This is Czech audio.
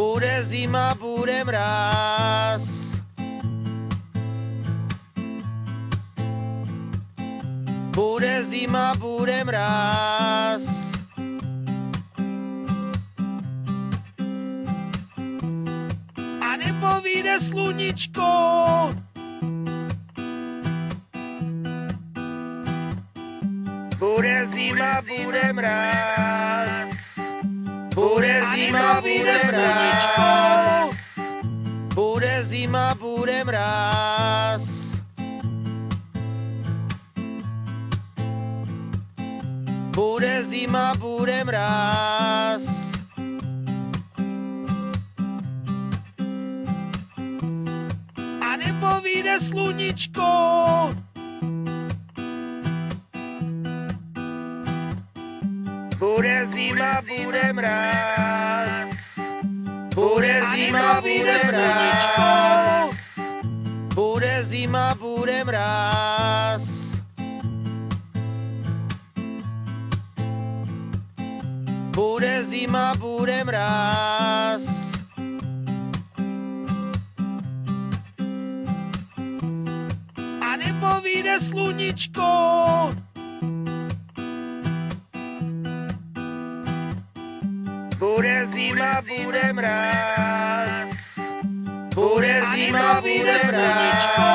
Bude zima, bude mráz. Bude zima, bude mráz. A nebo sluníčko. Bude zima, bude mráz. Bude zima, bude mráz. Bude zima, bude mráz. Bude zima, bude mráz. A nebo vyjde sluníčko. Bude zima, bude mráz. Bude zima, bude mráz. Bude zima, bude mráz. Bude zima, bude mráz. A nebo vyjde sluníčko. Bude zima, bude mráz. Bude zima, bude mráz.